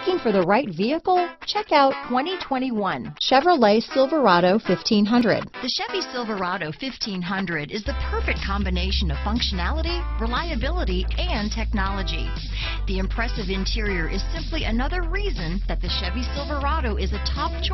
Looking for the right vehicle? Check out 2021 Chevrolet Silverado 1500. The Chevy Silverado 1500 is the perfect combination of functionality, reliability, and technology. The impressive interior is simply another reason that the Chevy Silverado is a top choice